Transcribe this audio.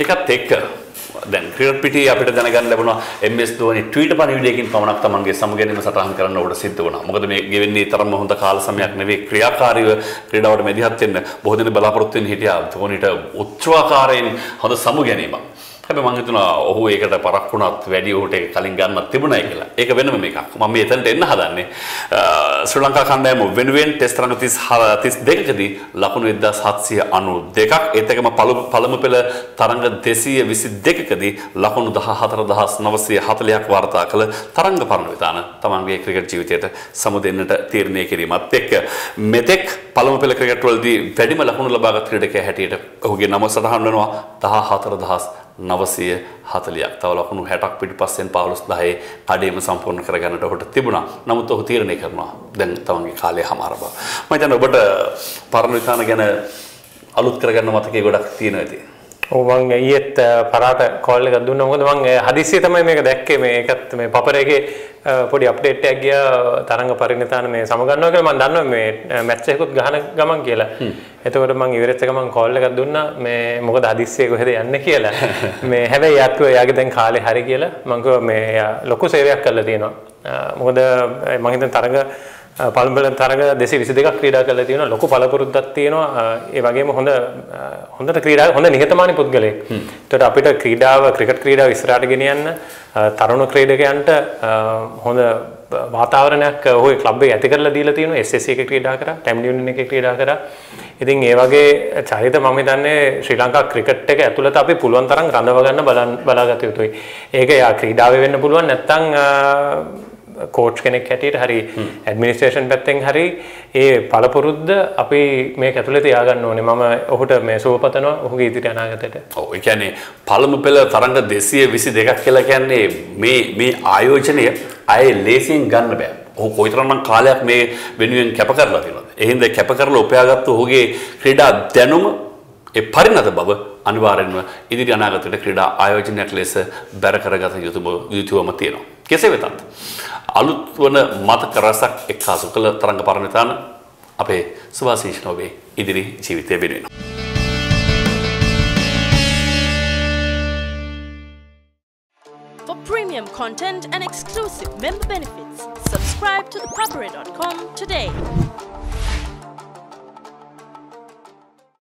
එකත් එක්ක දැන් ක්‍රිකට් පිටියේ අපිට දැනගන්න ලැබුණා MS ධෝනි ට්වීට් පණිවිඩයකින් පමණක් තමන්ගේ සමුගැනීම සටහන් කරන්න උඩ සිද්ධ වුණා. මොකද මේ ගෙවෙන්නේ තරම්ම හොඳ කාල සමයක් නෙවෙයි ක්‍රියාකාරීව ක්‍රීඩාවට මැදිහත් වෙන්න බොහෝ දෙනෙක් බලාපොරොත්තු වෙන්න හිටියා ධෝනිට උත්සවාකාරයෙන් හොඳ සමුගැනීමක්. හැබැයි මං හිතනවා ඔහු ඒකට පරක් වුණත් වැඩි ඔහුට ඒක කලින් ගන්නත් තිබුණයි කියලා. ඒක වෙනම එකක්. මම මේ එතනට එන්න හදන්නේ. ශ්‍රී ලංකා කණ්ඩායම වෙනුවෙන් ටෙස්ට් රඟ 32කදී ලකුණු 1792ක් ඒත් එකම පළමු පෙළ තරඟ 222කදී ලකුණු 14940ක් වාර්තා කළ තරඟ පරණවිතාන තමන්ගේ ක්‍රිකට් ජීවිතයට සමු දෙන්නට තීරණය කිරීමත් එක්ක මෙතෙක් පළමු පෙළ ක්‍රිකට් වලදී වැඩිම ලකුණු ලබාගත් ක්‍රීඩකයා හැටියට ඔහුගේ නම සටහන් වෙනවා 14000 නවසය හතලයක්. තව ලකුණු හැටක් පිටි පස්සෙන් පාලුස් දහයේ කඩේම සම්පූර්ණ කරගන්නට ඔහුට තිබුණා. නමුත් ඔහු තීරණය කරනවා. දැන් තමන්ගේ කාලය හමාර බව මම හිතන්නේ ඔබට පරණ විතාන ගැන අලුත් කරගන්න මතකේ ගොඩක් තියෙනවා ඇති ඕමං ඊයත් පරාට කෝල් එකක් දුන්න මොකද මං හදිස්සිය තමයි මේක දැක්කේ මේකත් මේ පපරේගේ පොඩි අප්ඩේට් එකක් ගියා තරංග පරිණතාන මේ සමගන්නවා කියලා මම දන්නවා මේ මැච් එකකුත් ගහන ගමන් කියලා. එතකොට මං ඉවරෙච්ච ගමන් කෝල් එකක් දුන්නා මේ මොකද හදිස්සියේ කොහෙද යන්නේ කියලා. මේ හැබැයි යාත් කිව්වා යාගේ දැන් කාලේ හරි කියලා. මං කිව්වා මේ ලොකු සේවයක් කරලා තියෙනවා. මොකද මං හිතන තරඟ පළඹල තරග දෙසි විසි දෙකක් ක්‍රීඩා කල තියෙන ලොකු පලපුරුද්දක් තියෙනවා ඒ වගේම හොඳ හොඳට ක්‍රීඩා හොඳ නිහතමානි පුද්ගලයෙක්. එතකොට අපිට ක්‍රීඩාව ක්‍රිකට් ක්‍රීඩාව ඉස්සරහට ගෙනියන්න තරුණ ක්‍රීඩකයන්ට හොඳ වාතාවරණයක් ඔහු ක්ලබ් එක ඇති කරලා දීලා තියෙනවා SSC එක ක්‍රීඩා කරා ටැම් යුනියන් එකේ ක්‍රීඩා කරා. ඉතින් ඒ වගේ චරිත මම හිතන්නේ ශ්‍රී ලංකා ක්‍රිකට් එක ඇතුළත අපි පුළුවන් තරම් රඳව ගන්න බලාගත යුතුයි. ඒක යා ක්‍රීඩාවේ වෙන්න පුළුවන් නැත්නම් කෝච් කෙනෙක් හැටියට හරි ඇඩමිනිස්ට්‍රේෂන් පැත්තෙන් හරි ඒ පළපුරුද්ද අපි මේ ඇතුළේ තියාගන්න ඕනේ මම ඔහුට මේ සුවපතනවා ඔහුගේ ඉදිරි අනාගතයට. ඔව් ඒ කියන්නේ පළමු පෙළ තරඟ 222ක් කියලා කියන්නේ මේ මේ ආයෝජනය අය ලේසියෙන් ගන්න බෑ. ඔහු කොයිතරම්නම් කාලයක් මේ වෙනුවෙන් කැප කරලා තියෙනවද? ඒ හින්දා කැප කරලා උපයාගත්තු ඔහුගේ ක්‍රීඩා දැනුම ඒ පරිණත බව අනිවාර්යෙන්ම ඉදිරි අනාගතයට ක්‍රීඩා ආයෝජනයක් ලෙස බැර කරගත යුතුම යුතුවම තියෙනවා. කෙසේ වෙතත් අලුත් වන මතක රසක් එක්කාසු කළ තරඟ පරණතාන අපේ සුවාශීෂ් නොවේ ඉදිරි ජීවිතය වෙනුවෙන. For premium content and exclusive member benefits, subscribe to thepapare.com today.